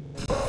you